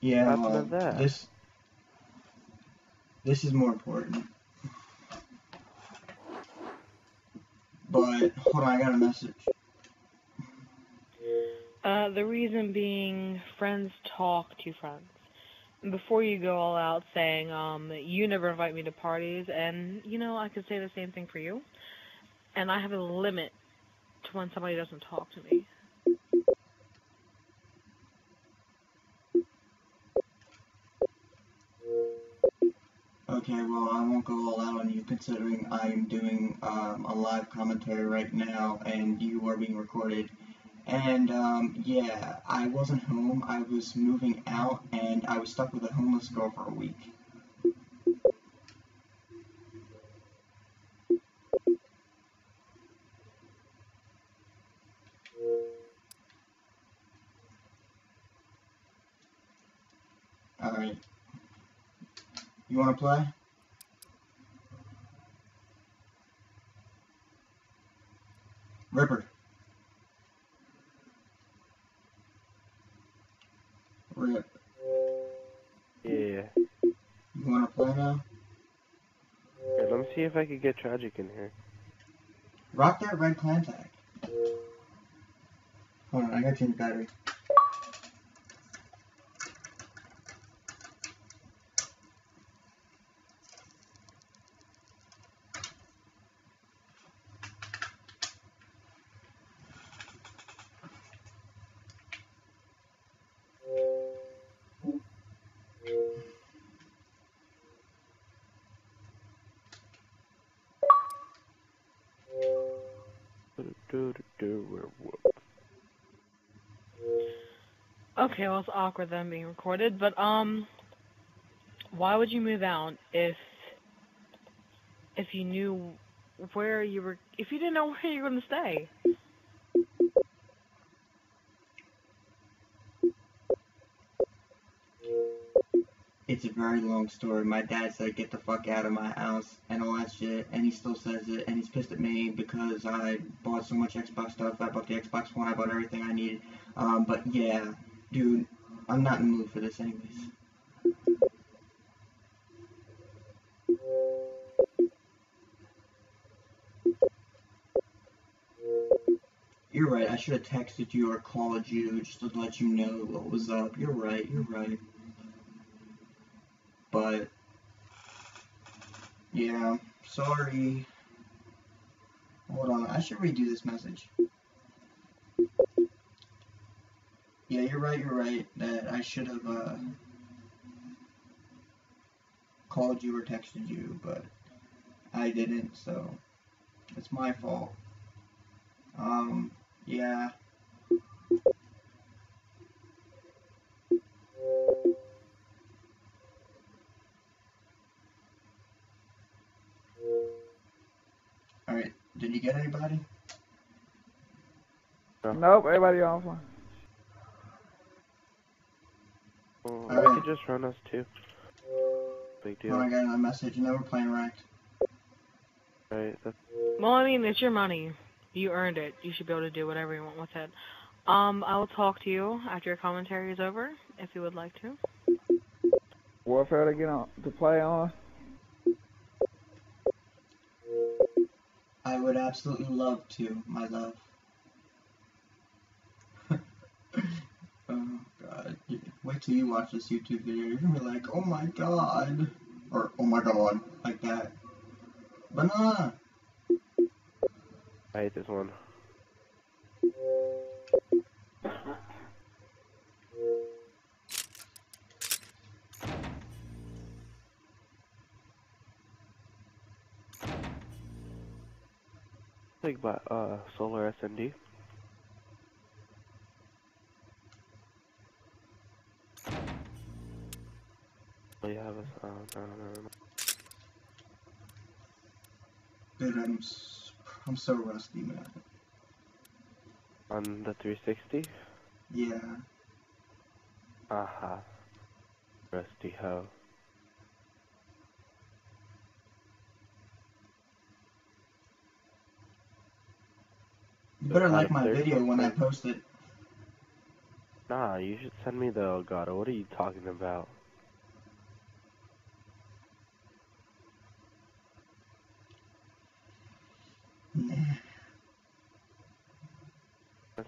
Yeah, What happened well, to that? this this is more important. But hold on, I got a message. Uh, the reason being, friends talk to friends. Before you go all out saying, um, you never invite me to parties, and, you know, I could say the same thing for you. And I have a limit to when somebody doesn't talk to me. Okay, well, I won't go all out on you considering I'm doing um, a live commentary right now and you are being recorded. And um, yeah, I wasn't home. I was moving out and I was stuck with a homeless girl for a week. Alright. You want to play? Ripper. Rip. Yeah. You want to play now? Let me see if I could get Tragic in here. Rock that red clan tag. Hold on, I gotta change battery. Okay, well, it's awkward that I'm being recorded, but, um, why would you move out if, if you knew where you were, if you didn't know where you were going to stay? It's a very long story. My dad said, get the fuck out of my house and all that shit, and he still says it, and he's pissed at me because I bought so much Xbox stuff. I bought the Xbox One, I bought everything I needed. Um, but yeah, dude, I'm not in the mood for this anyways. You're right, I should have texted you or called you just to let you know what was up. You're right, you're right. But yeah, sorry. Hold on, I should redo this message. Yeah, you're right, you're right. That I should have uh, called you or texted you, but I didn't, so it's my fault. Um, yeah. Alright, did you get anybody? Nope, everybody offline. Oh, Alright. I could just run us too. Big deal. Oh, I got another message, and now we're playing ranked. Right, that's Well, I mean, it's your money. You earned it. You should be able to do whatever you want with it. Um, I will talk to you after your commentary is over, if you would like to. Warfare to get on to play on. I would absolutely love to, my love. oh god. Till you watch this YouTube video. You're gonna be like, oh my god. Or, oh my god. Like that. Banana! I hate this one. Like by uh Solar SND. Oh, you have us. Uh, no, no, no, no. Dude, I'm, I'm so rusty, man. On the 360. Yeah. Aha. Rusty hoe. You better like my video when I post it. Nah, you should send me the Elgato. What are you talking about?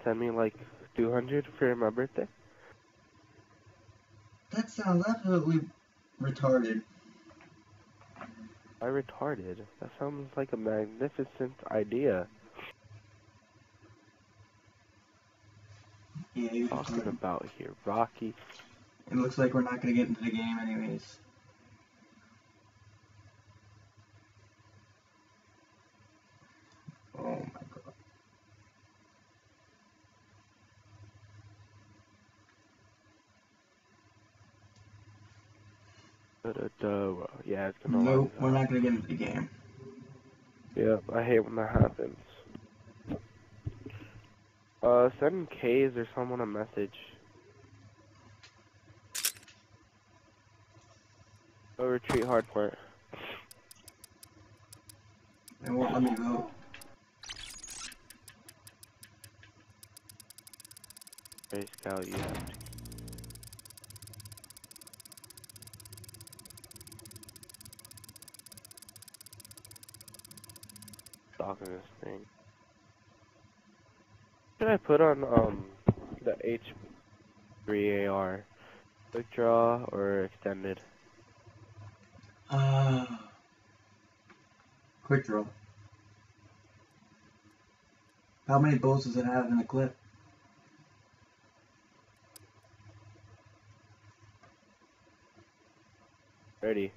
Send me like 200 for my birthday? That sounds absolutely retarded. I retarded. That sounds like a magnificent idea. Yeah, you're Talking about here, Rocky. It looks like we're not gonna get into the game anyways. Oh my god. Yeah, it's gonna Nope, we're not gonna get into the game. Yep, I hate when that happens. Uh, send K's or someone a message. Go retreat hardpoint. It won't let me vote. Hey, Scout, you have to. Stalking this thing. Should I put on, um, the H3AR? Quick draw or extended? Uh, quick draw. How many bullets does it have in the clip? Ready.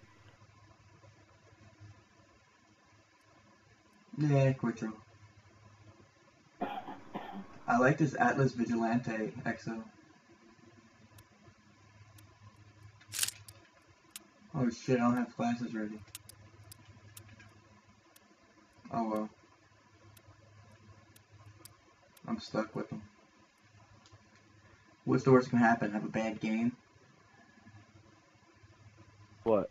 Yeah, draw. I like this Atlas Vigilante XO. Oh shit, I don't have glasses ready. Oh well. I'm stuck with them. What's the worst that can happen? Have a bad game? What?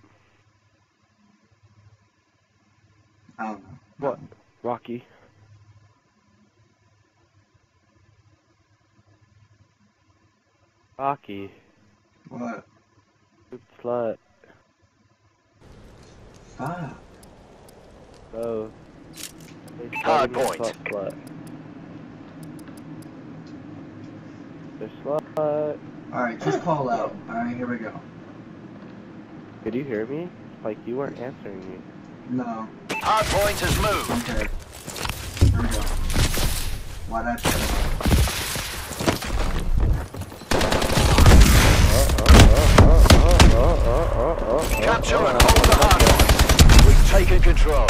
I don't know. What? Rocky. Rocky. What? Good slut. Stop. Oh. Hard point. Slut, slut. The slut. Alright, just call out. Alright, here we go. Did you hear me? Like you weren't answering me. No. Hard point has moved. Okay. Go. Why'd I say Capture and hold the hard point. We've taken control.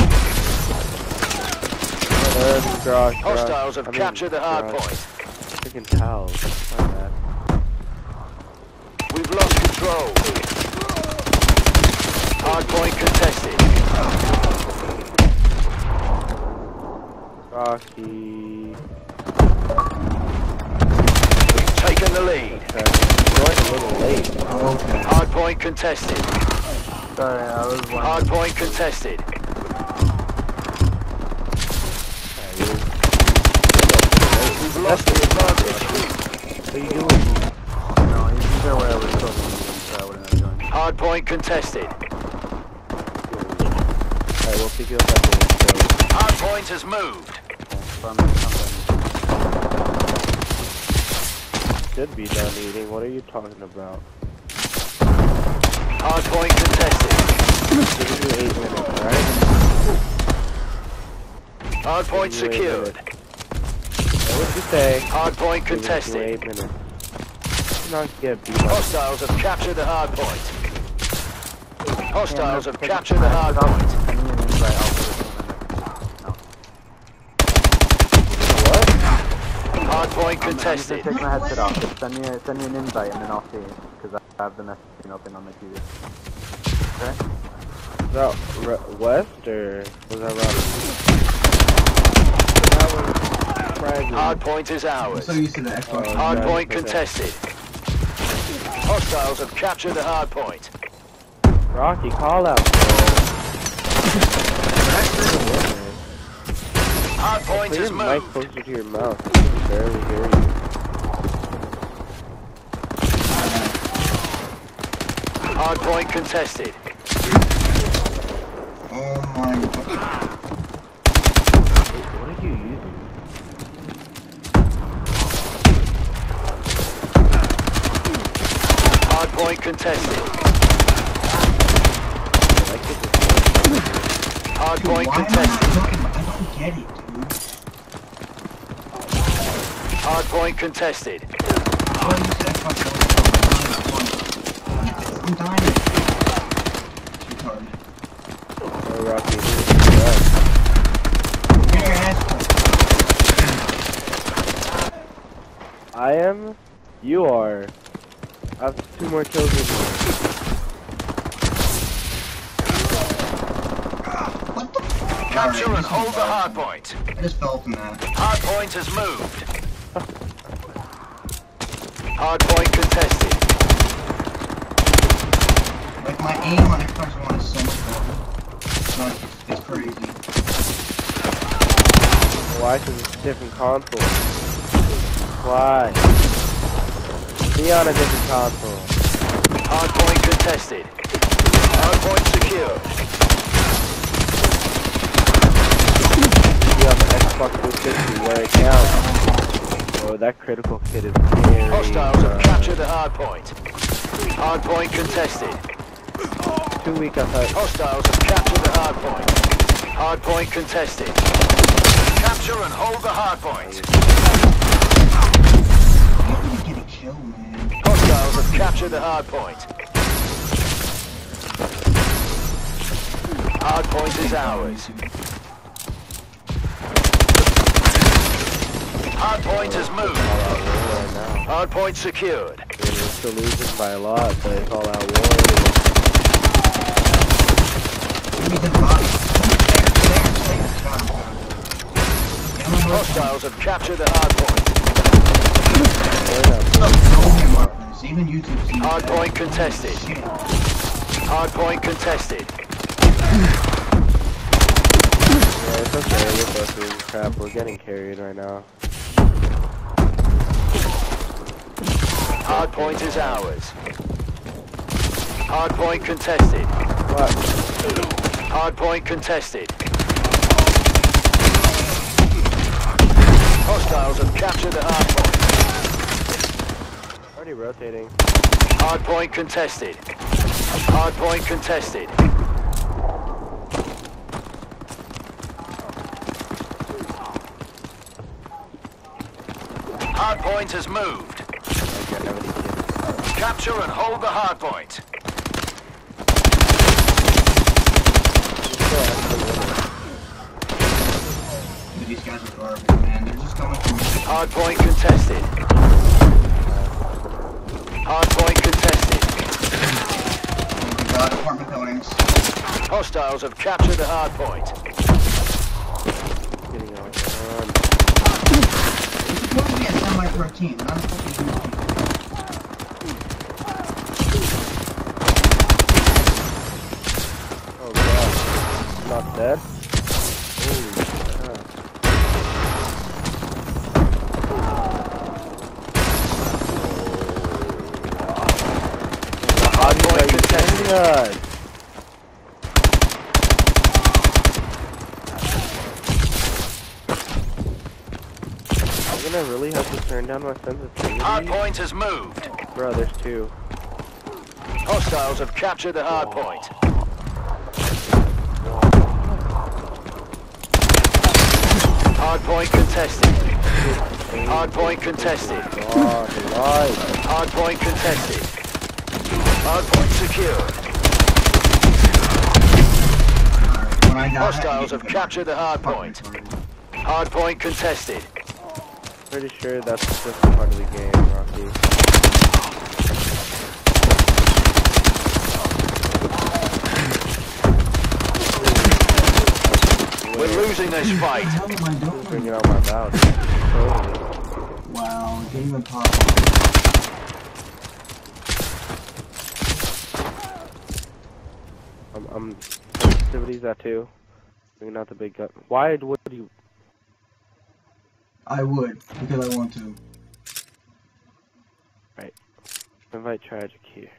Uh, garage, Hostiles have I mean, captured the hard point. Freaking towels. My bad. We've lost control. Hard point contested. Rocky. We've taken the lead. Okay. Joined a little late. Oh, okay. Hard point contested. Sorry, I was wondering. Hard point contested. We've lost the advantage. What are you doing? No, he's he's aware we're still so I wouldn't have joined. Hard point contested. Alright, we'll pick you up. Hard point has moved. From should be done eating. What are you talking about? Hard point contested. Give you eight minutes, alright? Hard point Give secured. What would you say? Hard point contested. eight minutes. Not get beat. Hostiles have captured the hard point. Hostiles have captured the hard point. Send me an invite, I'll put it in the What? Hard point I'm, I'm contested. gonna take my headset off. Send me, a, send me an invite and then I'll see it. Because I have the messaging open on the TV. Okay? Was that re- West or was that Robert? That was Friday. Hard point is ours. I'm ours. so used to the Xbox. Oh, Hard point okay. contested. Hostiles have captured the hard point. Rocky, call out. Hard point is has your mic closer to your mouth barely hear you. Hard point contested. Oh my god. What are you using? Hard point contested. Hard point contested. Why am I not get it? Hardpoint contested. You said. I'm dying. Retarded. Oh, Rocky, this is bad. Get your ass. I am. You are. I have two more kills than you. What the? Capture Alright, and hold the bad. hardpoint. I just fell from that. Hardpoint has moved. Hardpoint contested. Like my aim on Xbox One is so much better. It's like it's crazy. Why? Because it's a different console. Why? Be on a different console. Hardpoint contested. Hardpoint secure. Be on the Xbox 360 where it counts. Oh, that critical hit is scary. Hostiles have bro. captured the hardpoint. Hardpoint contested. Too weak, I thought. Hostiles have captured the hardpoint. Hardpoint contested. Capture and hold the hardpoint. I don't really get a kill, man. Hostiles have captured the hardpoint. Hardpoint is ours. Hardpoint has moved. Hardpoint secured. We're still losing by a lot, but it's all out war. Hostiles have captured the hardpoint. Hardpoint contested. Hardpoint contested. Yeah, it's okay. We're both crap. We're getting carried right now. Hardpoint is ours. Hardpoint contested. What? Hardpoint contested. Hostiles have captured the hardpoint. Already rotating. Hardpoint contested. Hardpoint contested. Hardpoint has moved. I got nobody kidding. Capture and hold the hard point. these guys are garbage, man. They're just coming from me. Hardpoint contested. Hardpoint contested. Oh my god, apartment buildings. Hostiles have captured the hardpoint. Getting out. Um, It's supposed to be a semi-pro team, not a fucking huge team. oh god. Not dead? Holy crap. Hardpoint Are you contested. Kidding us? I'm gonna really have to turn down my sensitivity. Hardpoint has moved. Bro, there's two. Hostiles have captured the hardpoint. Contested. Hardpoint contested. God, alive. Hardpoint contested. Hardpoint secured. Hostiles have captured the hardpoint. Hardpoint contested. Pretty sure that's just part of the game, Rocky. We're losing this fight. Bring it out my mouth. Wow, game of power. I'm, I'm sensitivities that too. Maybe not the big gun. Why would you? I would because I want to. Right. Invite tragic here.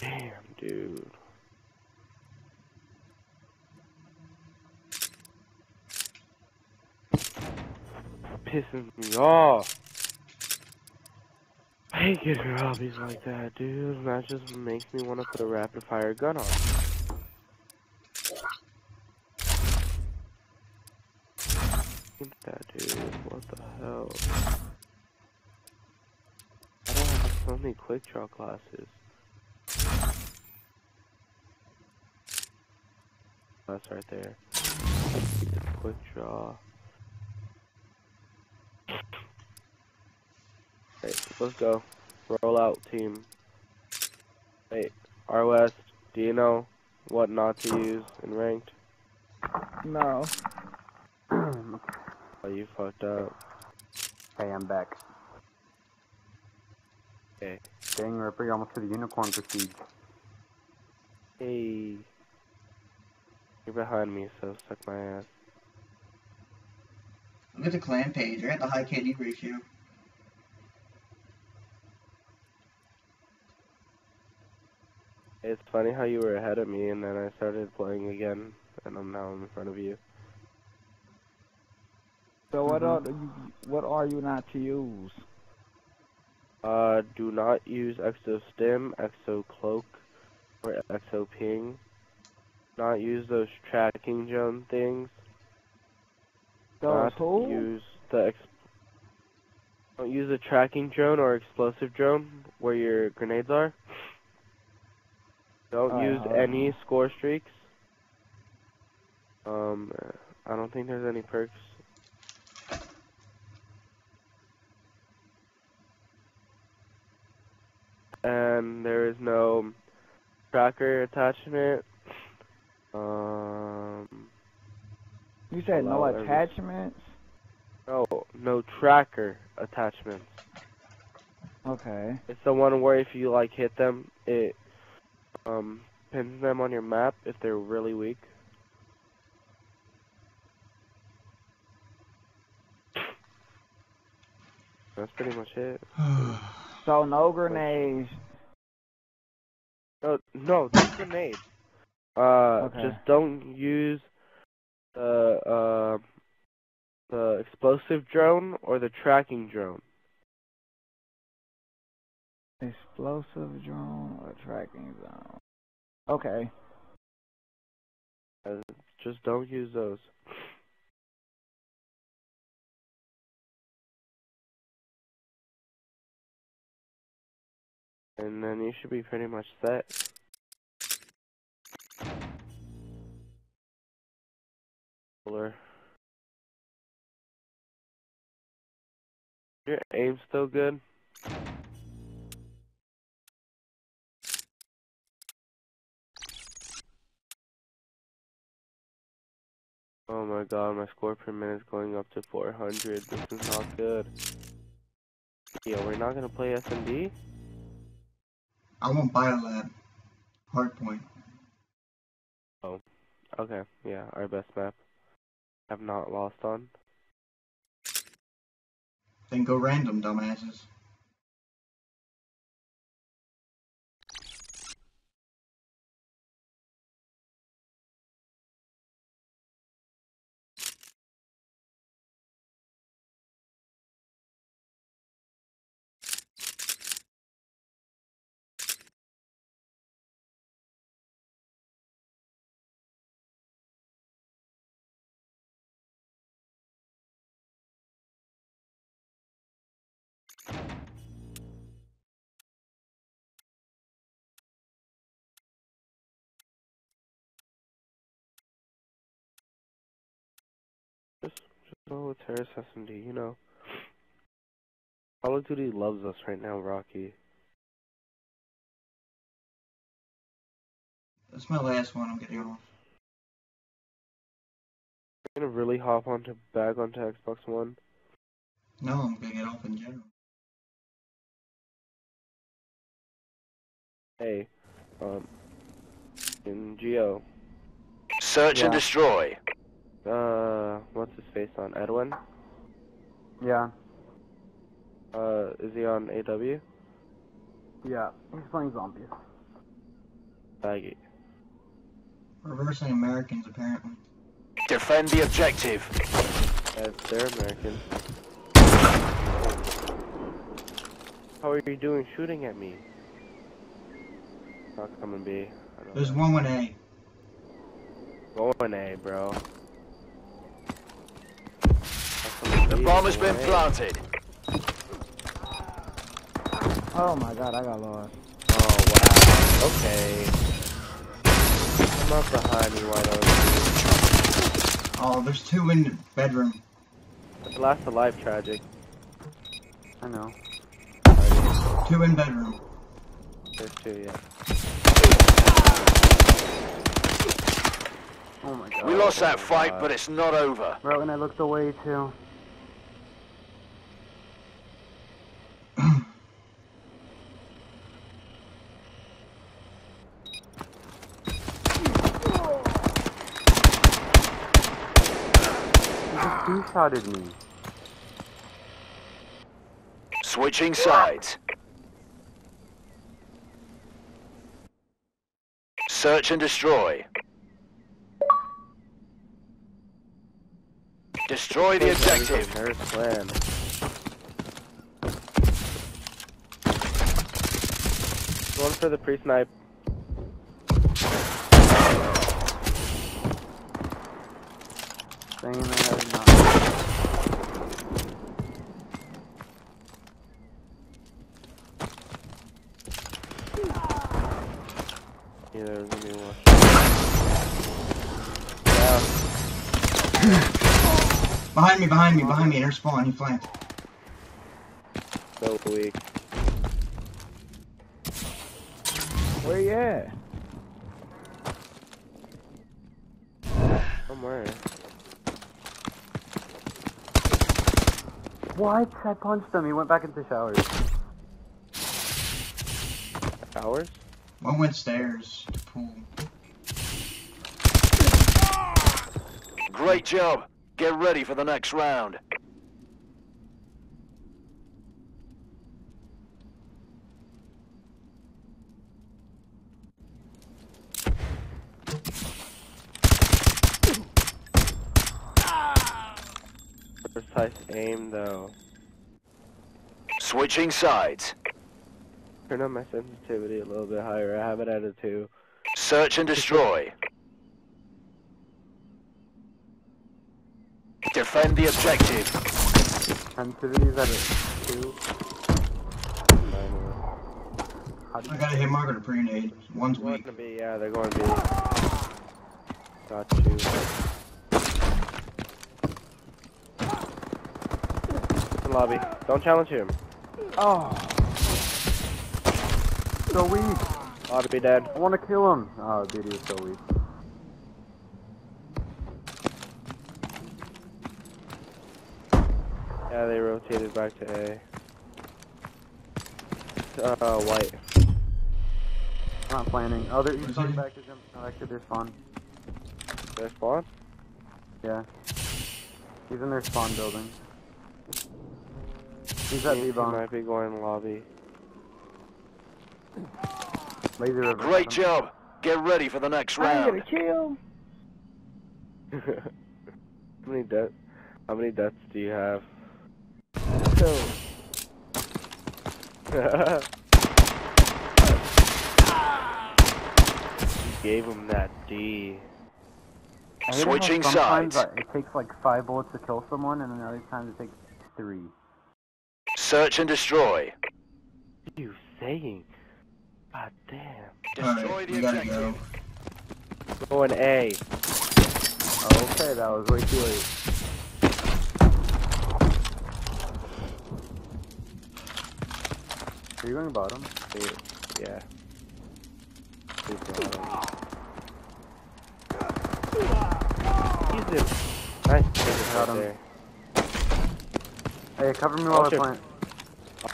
Damn, dude. Pissing me off. I hate getting hobbies like that, dude. That just makes me want to put a rapid fire gun on. Look at that, dude. What the hell? I don't have so many quick draw classes. That's right there. Quick draw. Hey, let's go. Roll out, team. Hey, R West, do you know what not to use in ranked? No. Oh, you fucked up. hey, I'm back. Okay. Dang, Ripper, you're almost to the unicorn prestige. Hey. You're behind me, so suck my ass. Look at the clan page. You're at the high KD ratio. It's funny how you were ahead of me and then I started playing again and I'm now in front of you. So what Mhm. are you, what are you not to use? Uh, do not use Exo Stim, Exo Cloak, or Exo Ping. Not use those tracking drone things. Those not who? use the ex- don't use a tracking drone or explosive drone where your grenades are. Don't use any on. score streaks. Um, I don't think there's any perks. And there is no tracker attachment. Um, You said no attachments? no, no tracker attachments. Okay. It's the one where if you like hit them, it um pins them on your map if they're really weak. That's pretty much it. So no grenades. No, no, those grenades. Uh, Okay. just don't use the uh the explosive drone or the tracking drone. Explosive drone or tracking zone. Okay. Uh, just don't use those. And then you should be pretty much set. Your aim still good? Oh my god, my score per minute is going up to 400. This is not good. Yeah, we're not gonna play SND? I won't buy want Biolab. Hardpoint. Oh. Okay, yeah, our best map. Have not lost on. Then go random, dumbasses. Just, just roll with SND, you know. Call of Duty loves us right now, Rocky. That's my last one. I'm getting off. I'm gonna really hop onto back onto Xbox One. No, I'm gonna get off in general. Hey, um, in Geo, Search and destroy. Uh, what's his face on Edwin? Yeah. Uh, is he on AW? Yeah. He's playing zombies. faggot. Reversing Americans, apparently. Defend the objective. That's they're American. How are you doing shooting at me? Not coming B. I don't There's know. one with A. Going A, bro. The bomb has been A. planted. Oh my god, I got lost. Oh wow. Okay. I'm not behind you, why don't Oh, there's two in the bedroom. you? Last alive tragic. I know. Two in bedroom. There's two, yeah. Oh my god. We lost that oh fight, God. but it's not over. Bro, and I looked away too. He two-shotted me. Switching sides. Search and destroy. Destroy the objective. There's plan. Going for the pre-snipe. Saying that I not. Yeah, there's a new one. Yeah, Behind me, behind me, behind me. There's spawn. He flanked. so weak. Where you at? Somewhere. What? I punched him. He went back into showers. Hours? One went stairs to pool. Great job. Get ready for the next round. Precise aim though. Switching sides. Turn on my sensitivity a little bit higher. I have it at a two. Search and destroy. Defend the objective. Sensitivities at a two. Finally. How do I gotta hit Margaret a pre-nade. One's weak. Gonna be, yeah, they're going to be. Got you. In lobby. Don't challenge him. Oh. So weak. Ought to be dead. I want to kill him. Oh, dude, he's so weak. Yeah, they rotated back to A. Uh, white. Not planning. Oh, they're, he's Is going back to jump back to their spawn. Their spawn? Yeah. He's in their spawn building. He's at Means he B-bomb. might be going lobby. Laser reverse. Great him. job. Get ready for the next I ain't round. gonna kill. how many deaths? How many deaths do you have? Two. You gave him that D. hate it Switching sometimes sides. It takes like five bullets to kill someone, and then other times it takes three. Search and destroy. What are you saying? God damn. Destroy Alright, the we gotta go. objective. Going A. Oh, okay, that was way too late. Are you going bottom? Yeah. He's bottom. In. Nice take Got right him. there. Hey, cover me while I plant.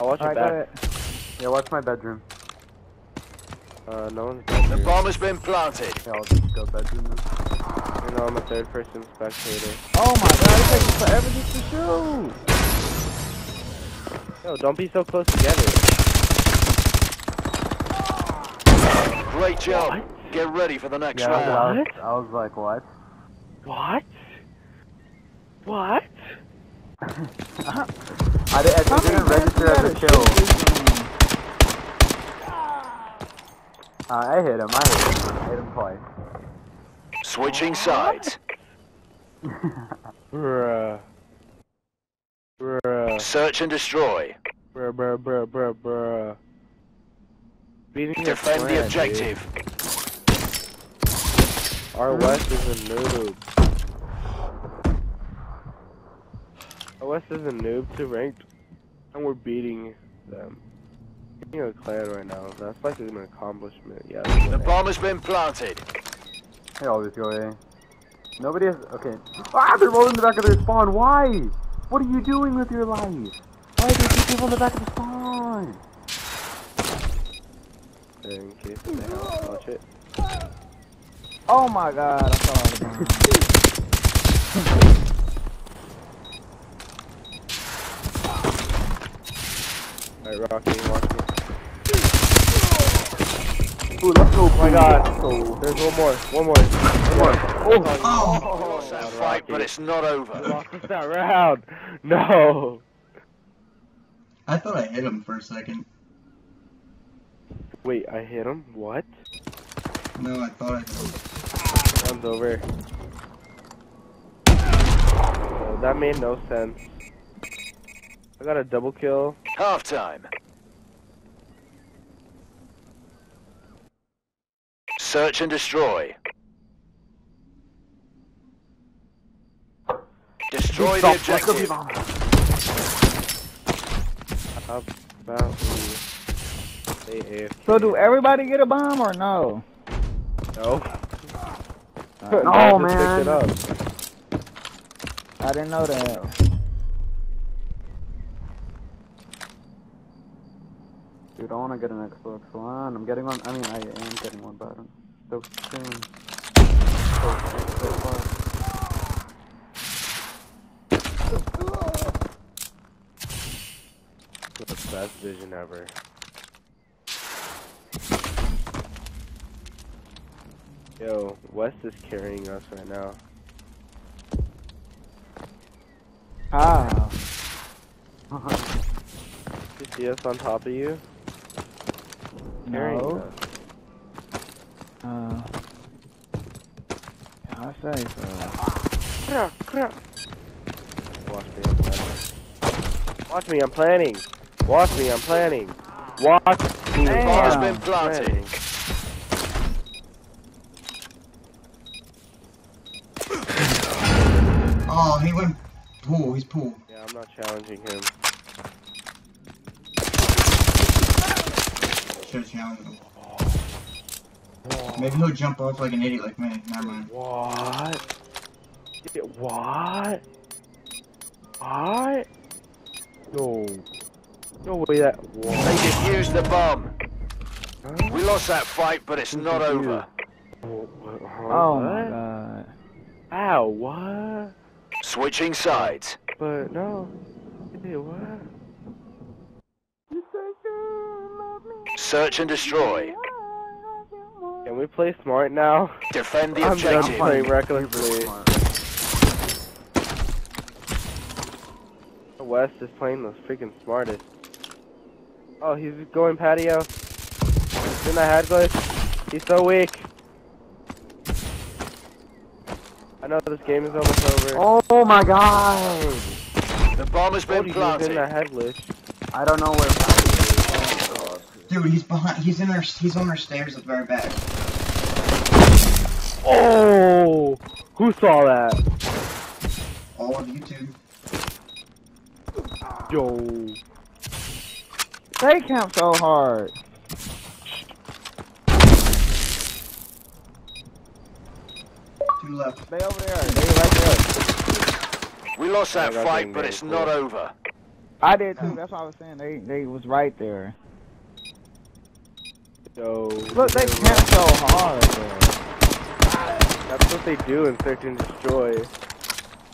I'll watch your back. Yeah, watch my bedroom. Uh, no one's The bomb has been planted. Yeah, I'll just go bedroom then. You know, I'm a third person spectator. Oh my god, it takes forever just to shoot. Yo, don't be so close together. Great job. What? Get ready for the next Yeah, I round. was, I was like, what? What? What? I, did, it didn't register as a kill. Uh, I hit him, I hit him. I hit him twice. Switching sides. Bruh. Bruh. Search and destroy. Bruh, bruh, bruh, bruh, bruh. Beating your Defend the friend, dude. objective. Our West is a noob. Our West is a noob to ranked, and we're beating them. Being a clan right now, that's like an accomplishment. Yeah. The what I- bomb has been planted. Hey, always go A. Nobody has. Okay. Ah, they're rolling in the back of their spawn. Why? What are you doing with your life? Why did you people in the back of the spawn? In case they don't watch it. Oh my god, I saw all the. Alright, Rocky, watch me. Ooh, let's go. Oh my god. Oh, there's one more. One more. One more. Oh, Oh! oh lost that fight, but it's not over. lost that round. No. I thought I hit him for a second. Wait, I hit him? What? No, I thought I hit him. Round's over. Oh, that made no sense. I got a double kill. Halftime. Search and destroy. Destroy the Stop, let's go be objective. bomb. How about we stay AFK? So do everybody get a bomb or no? No. Uh, No, I man. it up. I didn't know that. Dude, I want to get an Xbox One. I'm getting one. I mean, I am getting one, but I'm so soon. So, so far. The best vision ever. Yo, West is carrying us right now. How? You see us on top of you? Carrying No. us. Uh, I say so. Watch me, I'm planning. Watch me, I'm planning. Watch me, I'm planning. Watch me, Damn. Bomb has I'm been planted. planning. He went pool. He's pool. Yeah, I'm not challenging him. Should challenge him. Maybe he'll jump off like an idiot like me. Never mind. What? What? What? No. No way that. They What? defused the bomb. Huh? We lost that fight, but it's not over. Oh, what- Oh my god. Ow, what? Switching sides. But no. Hey, what? Search and destroy. Can we play smart now? Defend the I'm done objective. playing Really recklessly. West is playing the freaking smartest. Oh, he's going patio. He's in the head glitch. He's so weak. I know this game is almost over. Oh my god! The bomb has Told been you he in the planted. head glitch. I don't know where Patty is. Oh god. Dude, he's behind. He's in our. He's on our stairs at the very back. Oh! Who saw that? All of you two. Yo. They count so hard. Two left. They over there. They right there. We lost that Yeah, that's fight, but it's cool. not over. I did too. That's what I was saying. They they was right there. Yo. Look, they camp so hard. Bro. That's what they do in Search and Destroy.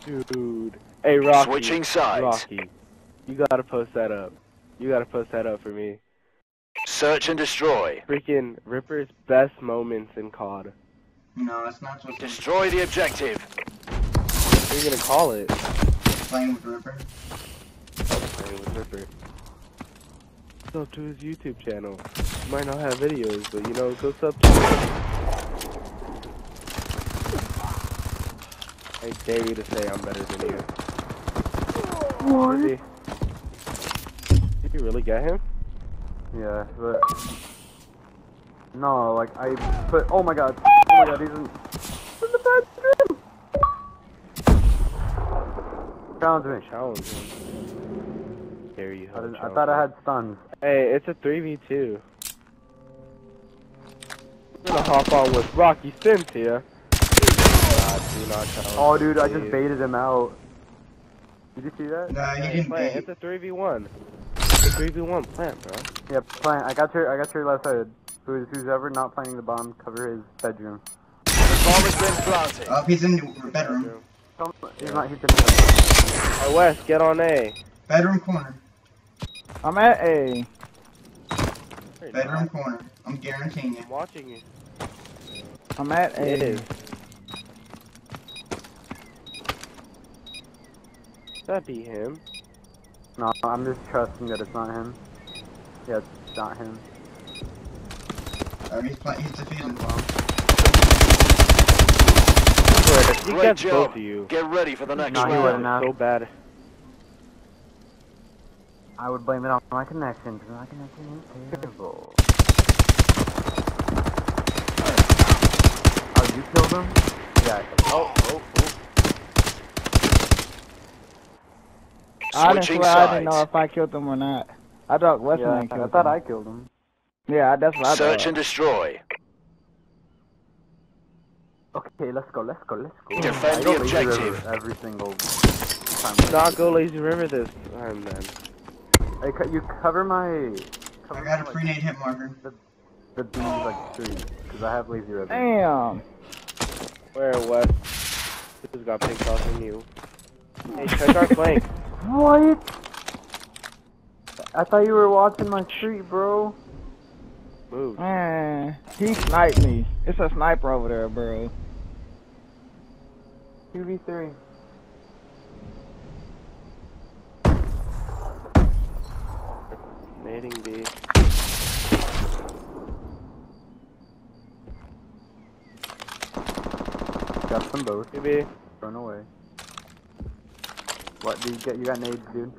Dude. Hey, Rocky. Switching sides. Rocky. You gotta post that up. You gotta post that up for me. Search and destroy. Freaking Ripper's best moments in COD. No, it's not supposed to Destroy the objective. What are you gonna call it? playing with Ripper. Playing with Ripper. Sub to his YouTube channel. He might not have videos, but you know, go sub to him. I dare you to say I'm better than you. What? Did, Did you really get him? Yeah, but no, like I put. Oh my god! Oh my god, he's in, he's in the bedroom. Challenge me. Challenge him. Dare you? I, didn't, I thought I had stuns. Hey, it's a 3v2. I'm gonna hop on with Rocky Sims here. Do not Oh, dude, I just baited him out. Did you see that? No, you Hey, didn't play, it's a 3v1. It's a 3v1 plant, bro. Yeah, plant. I got your. I got your left side. Who's who's ever not planting the bomb? Cover his bedroom. The bomb has been planted. Oh, he's in the bedroom. Don't, he's not. He's in the Hey, Wes, get on A. Bedroom corner. I'm at A. Bedroom not. corner. I'm guaranteeing you. I'm watching you. I'm at A. It is. That be him. No, I'm just trusting that it's not him. Yeah, it's not him. Oh, he's play- he's defusing. Swear, if he Great gets job. both of you. Get ready for the next No, he round. wouldn't. So bad. I would blame it on my connection because my connection is terrible. Oh, you killed him? Yeah. Oh, oh, oh. I didn't Switching swear I didn't know if I killed them or not. I thought Weston Yeah, killed I thought them. I killed him. Yeah, that's what I Search and destroy. Okay, let's go, let's go, let's go. Defend I the lazy objective. Every single time. Not go lazy river this time, then. Hey, co- you cover my. I Cover got a my, pre-nade hit marker. the B like three, because I have lazy river. Damn. Where, Wes? This got picked off from you. Hey, check our flank. What? I thought you were watching my street, bro. Move. Man, he sniped me. It's a sniper over there, bro. 2v3. Nading B. Got them both. B. Run away. What? do you get? You got nades, dude.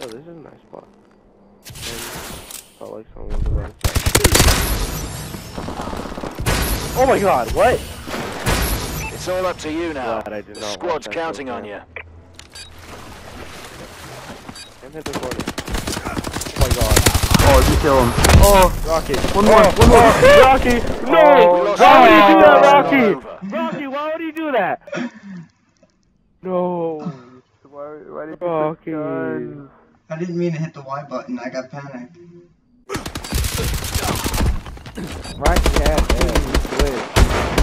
Oh, this is a nice spot. And felt like someone was about. Oh my god, what? It's all up to you now. Glad I did The not squad's counting on you. Damn hit the corner. Oh my god. Oh, you kill him. Oh, Rocky. one more, Oh, one more. oh, Rocky! No! Oh, why would you do that, Rocky? Rocky, why would you do that? No. why, why did you Rocky. put? I didn't mean to hit the Y button. I got panicked. Right, yeah, yeah.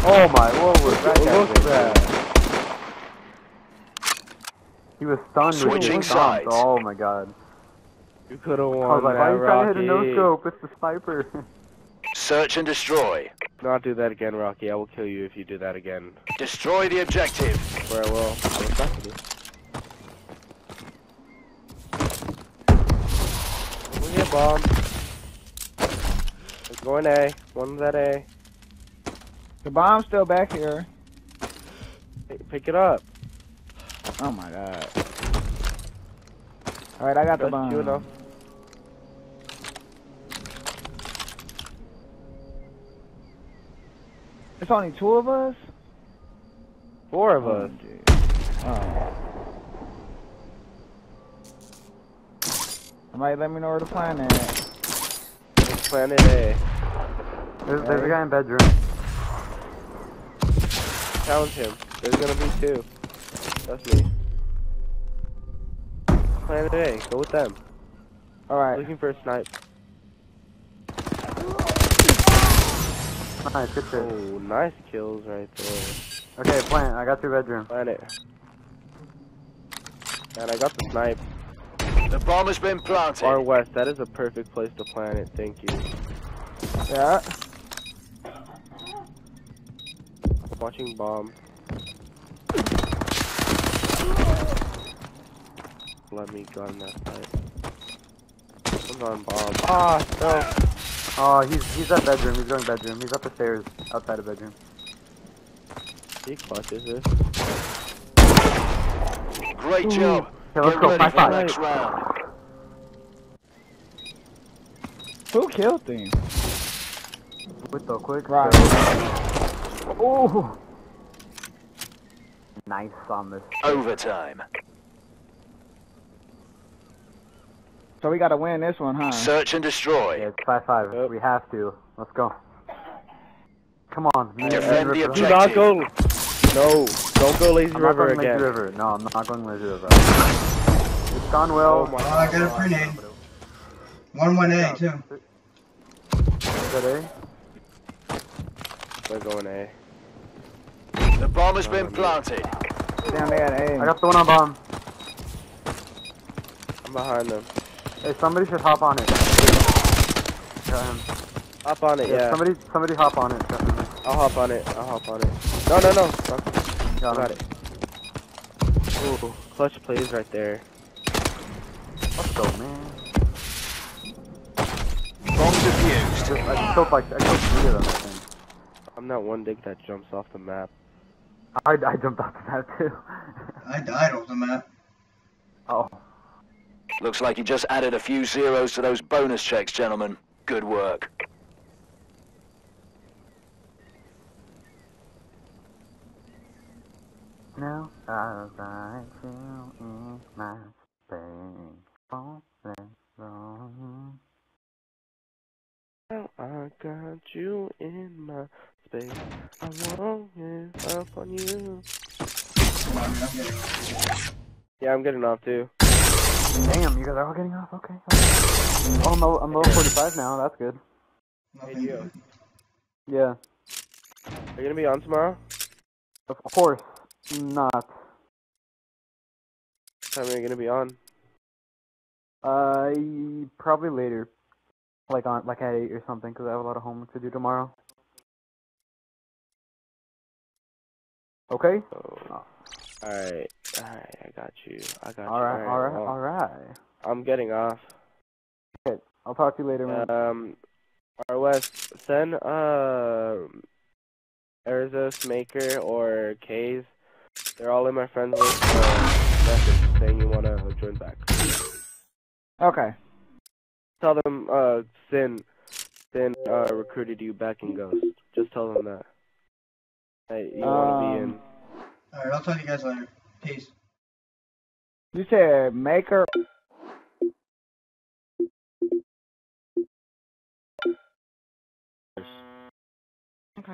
Oh my, what was that? guy Look at that. He was stunned. Switching was stunned. sides. Oh my god. You could have won. I won was like, that, why are you trying to hit a no scope? It's the sniper. Search and destroy. Not do that again, Rocky. I will kill you if you do that again. Destroy the objective. Where I will. I will back to We get bomb. Going A. One's at A. The bomb's still back here. Hey, Pick it up. Oh my god. Alright, I got the bomb. you. It's only two of us? Four of Oh, us. dude. Oh. Somebody let me know where the plan at. It's planet A. There's, there's a guy in bedroom. Challenge him. There's gonna be two. That's me. Planet A. Go with them. Alright. Looking for a snipe. Nice, good shit. Oh, nice kills right there. Okay, plant. I got your bedroom. Plant it. And I got the snipe. The bomb has been planted. Far west, that is a perfect place to plant it, thank you. Yeah. Watching bomb. Let me gun that side. One's on bomb. Ah, no. Oh, he's he's at bedroom. He's going bedroom. He's up the stairs outside of bedroom. He clutches this. Great job. Okay, let's Get go. ready Five five. next round. Who killed him? With the quick. Right. Oh. Nice on this. Overtime. So we gotta win this one, huh? Search and Yeah, destroy. it's five five. Yep. We have to. Let's go. Come on. Me and Defend the Ripper. Do not go. No, don't go lazy I'm not river going Lazy. River. No, I'm not going Lazy River. It's gone well. Oh my Oh, I got a grenade. One one A too. Is that A? We're going A. The bomb has been planted. Damn, they had A. I got the one on bomb. I'm behind them. Hey, somebody should hop on it. Got him. Hop on it, yeah. Somebody, somebody hop on it. Definitely. I'll hop on it. I'll hop on it. No, no, no. Fuck. Got, Got it. Ooh, clutch plays right there. Let's go, man. Bomb defused. Just, I killed like I killed three of them. I think. I'm that one dick that jumps off the map. I, I jumped off the map too. I died off the map. oh. Looks like you just added a few zeros to those bonus checks, gentlemen. Good work. Now I write you in my space. All that. Now I got you in my space. I won't give up on you. Come on, man, I'm getting off. Yeah, I'm getting off too. Damn, you guys are all getting off. Okay. okay. Oh, I'm low, I'm low 45 now. That's good. Nothing Hey, good. Yeah. Are you gonna be on tomorrow? Of course not. What time are you gonna be on? Uh, probably later. Like on, like at eight or something, because I have a lot of homework to do tomorrow. Okay. Oh. Alright, alright, I got you. I got All you. right. All right. well, All right. I'm getting off. Okay, I'll talk to you later, man. Um, our West, send uh, Arizos Maker or K's. They're all in my friends list. Message saying you wanna join back. Okay. Tell them uh, Sin, Sin uh recruited you back in Ghost. Just tell them that. Hey, you wanna be in? Um, Alright, I'll talk to you guys later. Peace. You said maker.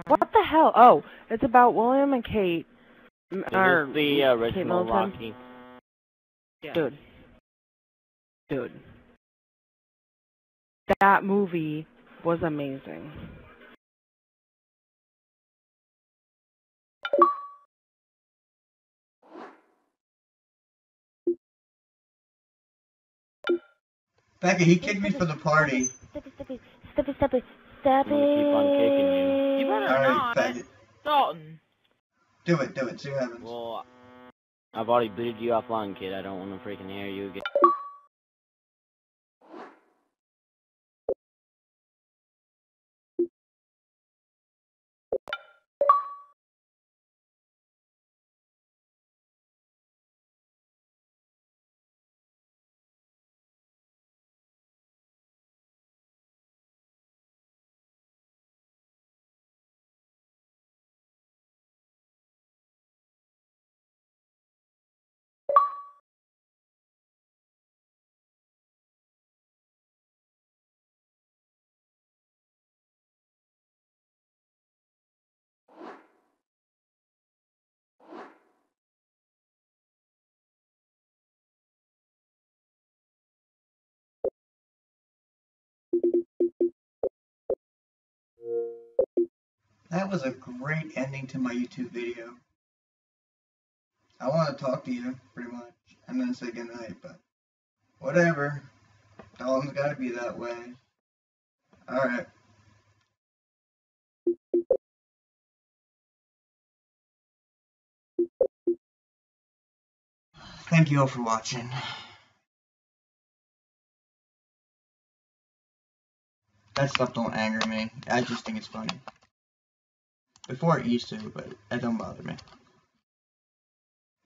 What the hell? Oh, it's about William and Kate. m- It or is the Kate original Middleton. Rocky. Dude. Dude. That movie was amazing. Becca, he kicked me for the party. Step it, step it, step it, step it, step I'm keep on kicking it. You better Alright, not. Dalton. Do it, do it, see what happens. Well, I've already booted you offline, kid. I don't want to freaking hear you again. That was a great ending to my YouTube video. I want to talk to you, pretty much, and then say goodnight, but Whatever. Dalton's gotta be that way. Alright. Thank you all for watching. That stuff don't anger me. I just think it's funny. Before it used to, but it don't bother me.